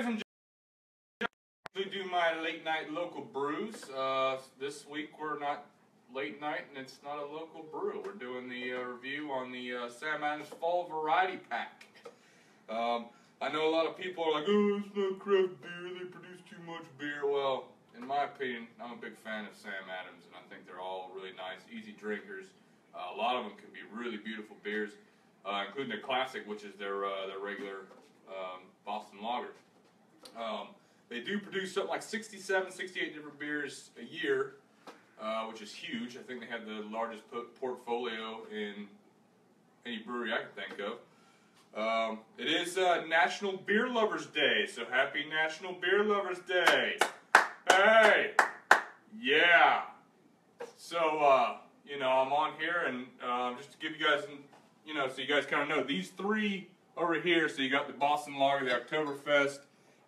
ladies and gentlemen, we do my late night local brews. Uh, this week we're not late night and it's not a local brew. We're doing the uh, review on the uh, Sam Adams Fall Variety Pack. Um, I know a lot of people are like, oh, it's not craft beer, they produce too much beer. Well, in my opinion, I'm a big fan of Sam Adams and I think they're all really nice, easy drinkers. Uh, a lot of them can be really beautiful beers, uh, including their classic, which is their, uh, their regular um, Boston Lager. Um, they do produce something like 67, 68 different beers a year, uh, which is huge. I think they have the largest portfolio in any brewery I can think of. Um, it is uh, National Beer Lovers Day, so happy National Beer Lovers Day. Hey, yeah. So, uh, you know, I'm on here and uh, just to give you guys, you know, so you guys kind of know these three over here. So you got the Boston Lager, the Oktoberfest,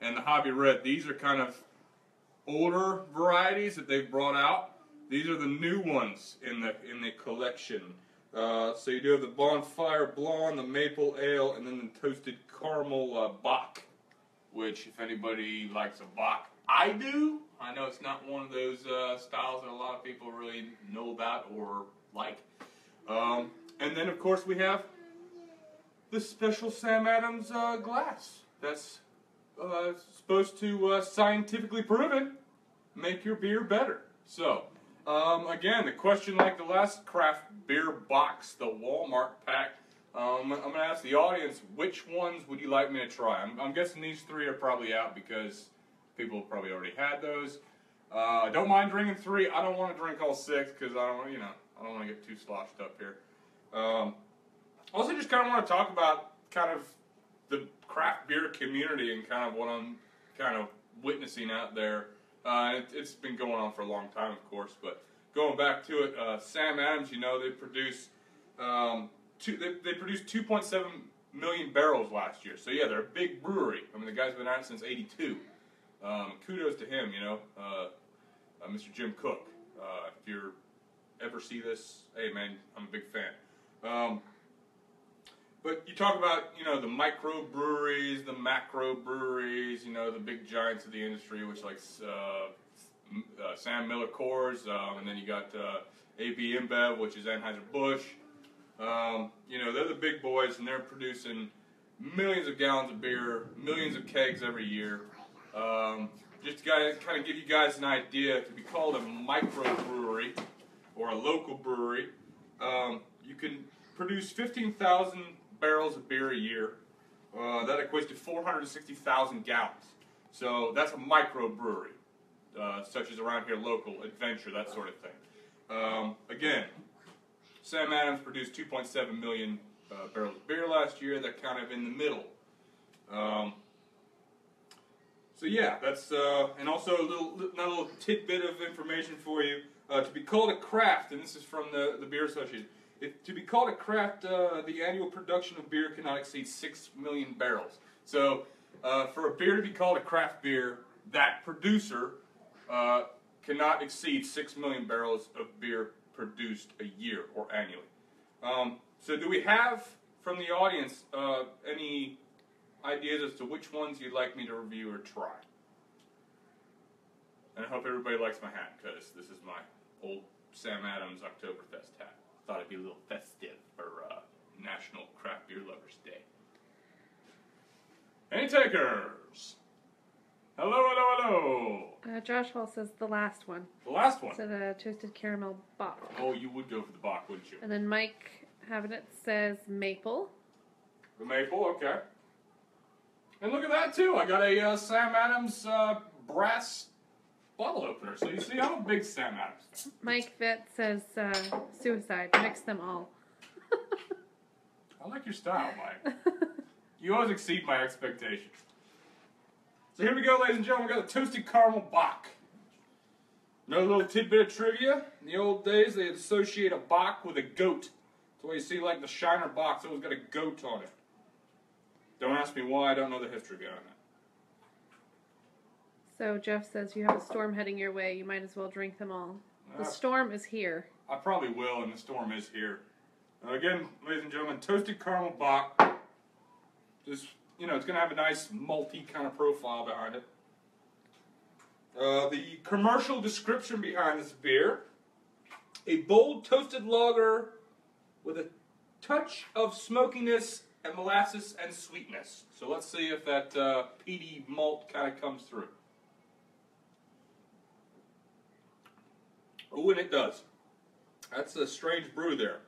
and the Hoppy Red. These are kind of older varieties that they've brought out. These are the new ones in the in the collection. Uh, so you do have the Bonfire Blonde, the Maple Ale, and then the Toasted Caramel uh, Bock. Which, if anybody likes a Bock, I do. I know it's not one of those uh, styles that a lot of people really know about or like. Um, and then, of course, we have the special Sam Adams uh, glass. That's uh, supposed to uh, scientifically proven make your beer better. So, um, again, the question like the last craft beer box, the Walmart pack, um, I'm going to ask the audience, which ones would you like me to try? I'm, I'm, guessing these three are probably out because people probably already had those. Uh, don't mind drinking three. I don't want to drink all six because I don't, you know, I don't want to get too sloshed up here. Um, also, just kind of want to talk about kind of the craft beer community and kind of what I'm kind of witnessing out there. Uh, it, has been going on for a long time, of course, but going back to it, uh, Sam Adams, you know, they produce um, two, they, they produced 2.7 million barrels last year. So yeah, they're a big brewery. I mean, the guy's been at it since '82. Um, kudos to him, you know, uh, uh Mr. Jim Koch. Uh, if you ever see this, hey man, I'm a big fan. Um, but you talk about, you know, the micro breweries, the macro breweries, you know, the big giants of the industry, which like uh, uh, SABMiller Coors, um, and then you got uh, AB InBev, which is Anheuser-Busch. Um, you know, they're the big boys, and they're producing millions of gallons of beer, millions of kegs every year. Um, just to kind of give you guys an idea, to be called a microbrewery or a local brewery, um, you can produce 15,000 barrels of beer a year. Uh, that equates to 460,000 gallons. So that's a microbrewery, uh, such as around here, local, adventure, that sort of thing. Um, again, Sam Adams produced 2.7 million uh, barrels of beer last year. They're kind of in the middle. Um, so yeah, that's uh, and also a little another little tidbit of information for you. Uh, to be called a craft, and this is from the the Beer Association. If, to be called a craft, uh, the annual production of beer cannot exceed 6 million barrels. So, uh, for a beer to be called a craft beer, that producer uh, cannot exceed 6 million barrels of beer produced a year or annually. Um, so, do we have from the audience uh, any ideas as to which ones you'd like me to review or try? And I hope everybody likes my hat because this is my old Sam Adams Oktoberfest hat thought it'd be a little festive for uh, National Craft Beer Lovers Day. Any takers? Hello, hello, hello. Uh, Josh Hall says the last one. The last one. So the toasted caramel bock. Oh, you would go for the bock, wouldn't you? And then Mike having it says maple. The maple, okay. And look at that too. I got a uh, Sam Adams uh, brass bottle opener. So you see, I'm a big Sam Adams Mike Vitt says uh, suicide. Mix them all. I like your style, Mike. you always exceed my expectations. So here we go, ladies and gentlemen. We got the toasted caramel bock. Another little tidbit of trivia. In the old days, they associate a bock with a goat. That's why you see, like the Shiner Bocks, always got a goat on it. Don't ask me why. I don't know the history behind that. So Jeff says you have a storm heading your way. You might as well drink them all. The uh, storm is here. I probably will, and the storm is here. again, ladies and gentlemen, toasted caramel bock. Just you know, it's going to have a nice malty kind of profile behind it. Uh, the commercial description behind this beer a bold toasted lager with a touch of smokiness and molasses and sweetness. So let's see if that uh, peaty malt kind of comes through. Oh, and it does. That's a strange brew there.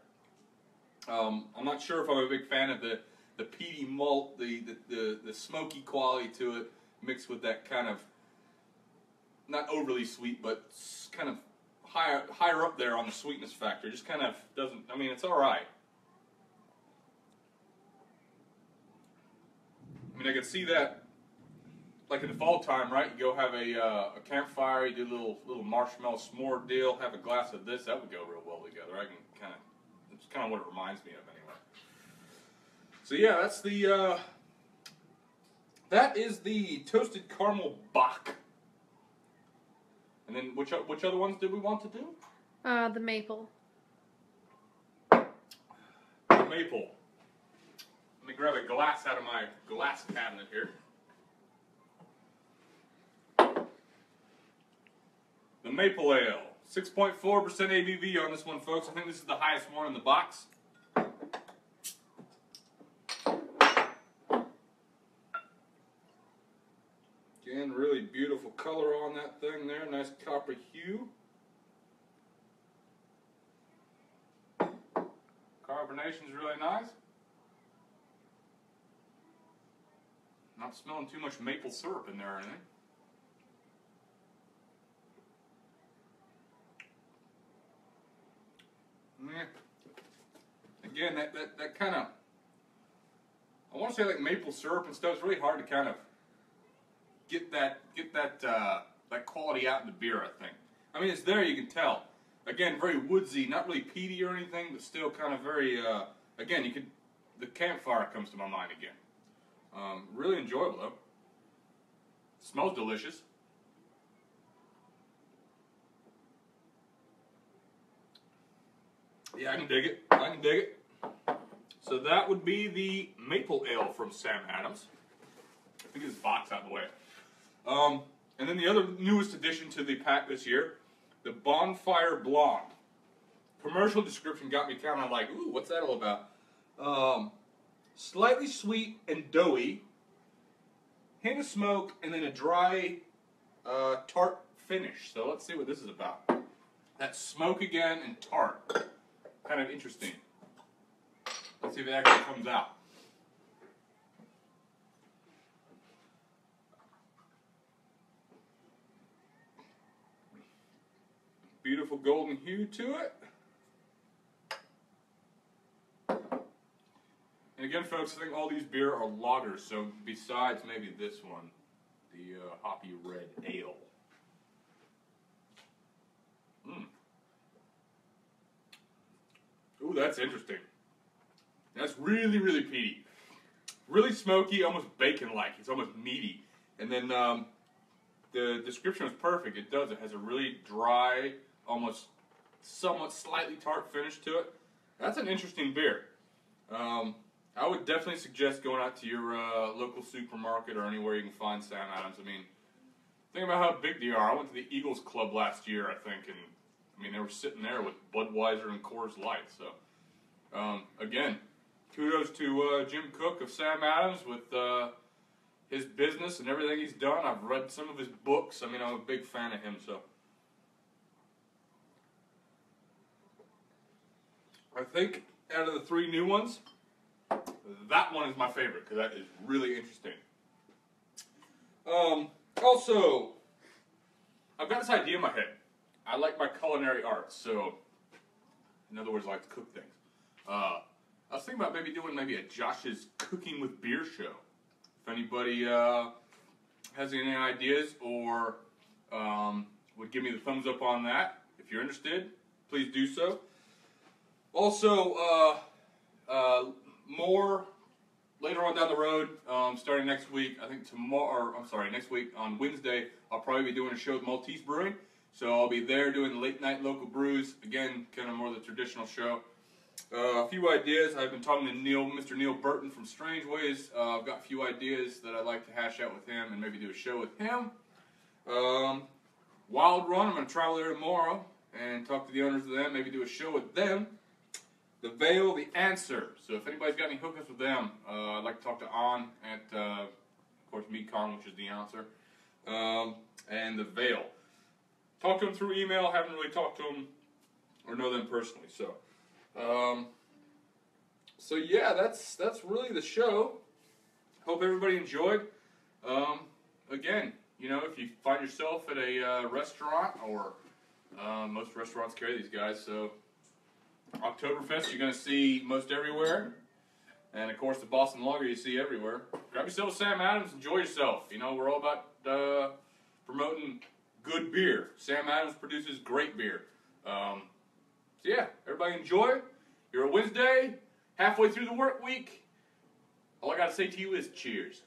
Um, I'm not sure if I'm a big fan of the, the peaty malt, the, the, the, the smoky quality to it, mixed with that kind of, not overly sweet, but kind of higher, higher up there on the sweetness factor. Just kind of doesn't, I mean, it's alright. I mean, I can see that, like in the fall time, right? You go have a, uh, a campfire, you do a little little marshmallow s'more deal, have a glass of this, that would go real well together. I can kind of, it's kind of what it reminds me of anyway. So yeah, that's the, uh, that is the toasted caramel Bock. And then which which other ones did we want to do? Uh, the maple. The maple. Let me grab a glass out of my glass cabinet here. The Maple Ale. 6.4% ABV on this one, folks. I think this is the highest one in the box. Again, really beautiful color on that thing there. Nice copper hue. Carbonation's really nice. Not smelling too much maple syrup in there or anything. Again, that, that, that kind of, I want to say like maple syrup and stuff, it's really hard to kind of get that, get that, uh, that quality out in the beer, I think. I mean, it's there, you can tell. Again, very woodsy, not really peaty or anything, but still kind of very, uh, again, you could, the campfire comes to my mind again. Um, really enjoyable though. Smells delicious. Yeah, I can dig it. I can dig it. So that would be the maple ale from Sam Adams. I think this box out of the way. Um, and then the other newest addition to the pack this year, the Bonfire Blonde. Commercial description got me kind of like, ooh, what's that all about? Um, slightly sweet and doughy, hint of smoke, and then a dry, uh, tart finish. So let's see what this is about. That smoke again and tart. Kind of interesting. Let's see if it actually comes out. Beautiful golden hue to it. And again, folks, I think all these beer are lagers, so besides maybe this one, the uh, hoppy red ale. Mm. Ooh, that's interesting. That's really, really peaty. Really smoky, almost bacon-like. It's almost meaty. And then um, the description is perfect. It does. It has a really dry, almost somewhat slightly tart finish to it. That's an interesting beer. Um, I would definitely suggest going out to your uh, local supermarket or anywhere you can find Sam Adams. I mean, think about how big they are. I went to the Eagles Club last year, I think, and I mean they were sitting there with Budweiser and Coors Light. So, um, again, kudos to uh, Jim Koch of Sam Adams with uh, his business and everything he's done. I've read some of his books. I mean, I'm a big fan of him. So, I think out of the three new ones. That one is my favorite because that is really interesting. Um, also, I've got this idea in my head. I like my culinary arts, so in other words, I like to cook things. Uh, I was thinking about maybe doing maybe a Josh's Cooking with Beer show. If anybody uh, has any ideas or um, would give me the thumbs up on that, if you're interested, please do so. Also, uh, uh more later on down the road, um, starting next week. I think tomorrow, or I'm sorry, next week on Wednesday, I'll probably be doing a show with Maltese Brewing. So I'll be there doing late night local brews. Again, kind of more the traditional show. Uh, a few ideas. I've been talking to Neil, Mr. Neil Burton from Strangeways. Uh, I've got a few ideas that I'd like to hash out with him and maybe do a show with him. Um, Wild Run, I'm going to travel there tomorrow and talk to the owners of them, maybe do a show with them. The Veil, The Answer. So if anybody's got any hookups with them, uh, I'd like to talk to An at, uh, of course, Mekong, which is the answer, um, and The Veil. Talk to them through email. Haven't really talked to them or know them personally. So, um, so yeah, that's that's really the show. Hope everybody enjoyed. Um, again, you know, if you find yourself at a uh, restaurant or uh, most restaurants carry these guys, so Oktoberfest you're going to see most everywhere. And of course, the Boston Lager you see everywhere. Grab yourself a Sam Adams, enjoy yourself. You know, we're all about uh, promoting good beer. Sam Adams produces great beer. Um, so yeah, everybody enjoy. You're a Wednesday, halfway through the work week. All I got to say to you is cheers.